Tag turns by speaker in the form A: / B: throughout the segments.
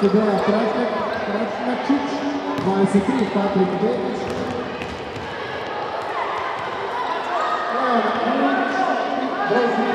A: 5 Deja Tračnačić, 23 Patrik Bebić, Dejan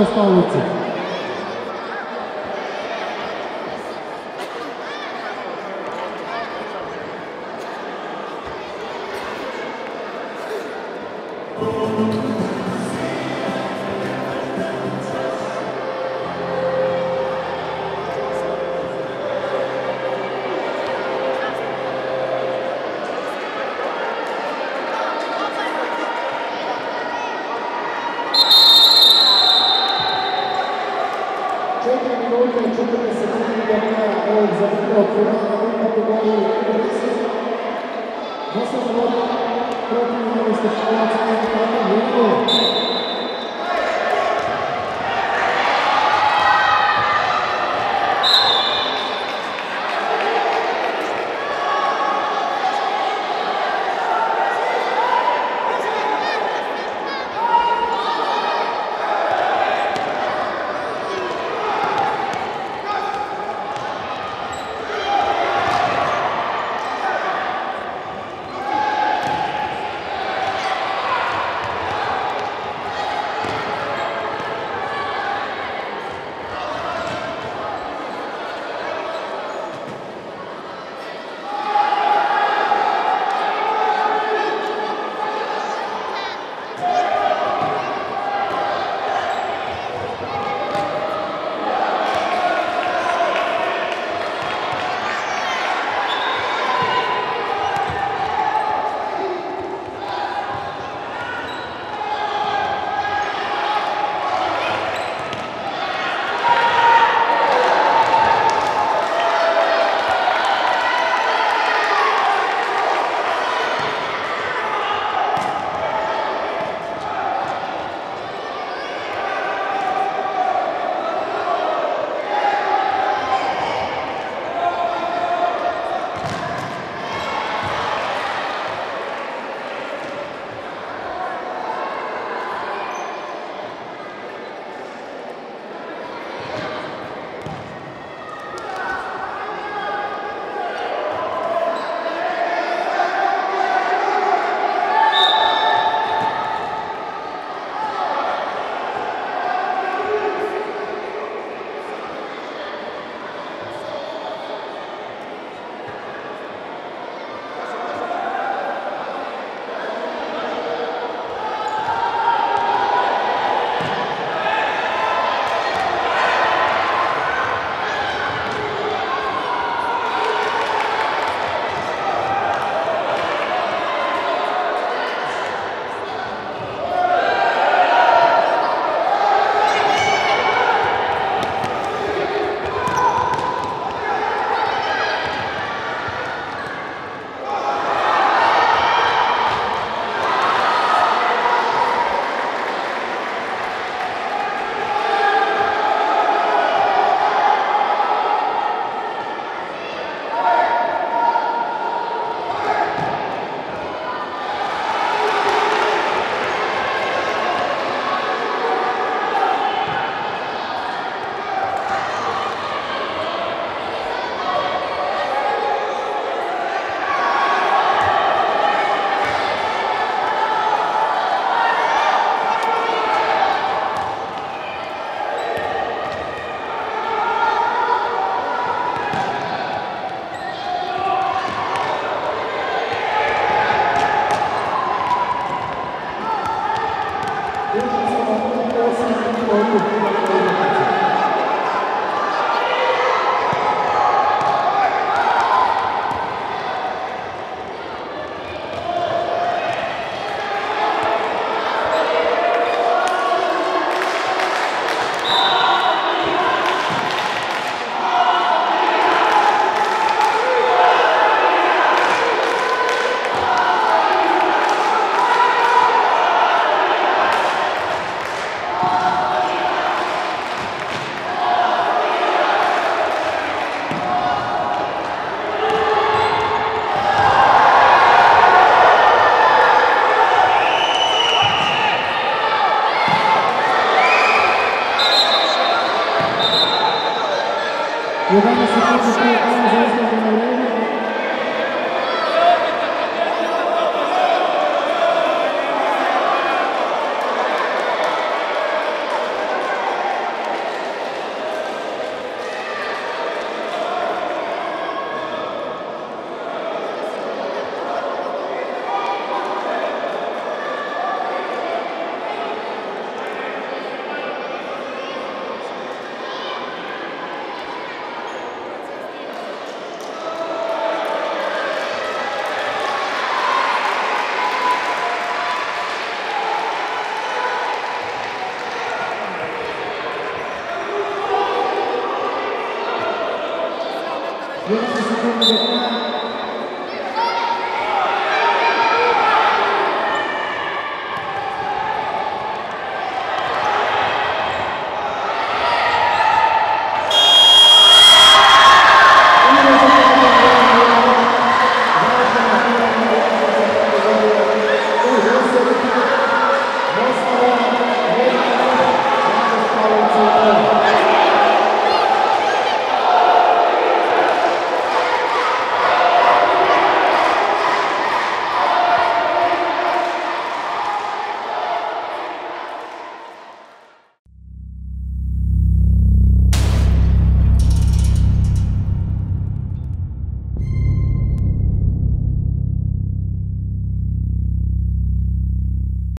A: gospod na stolnici.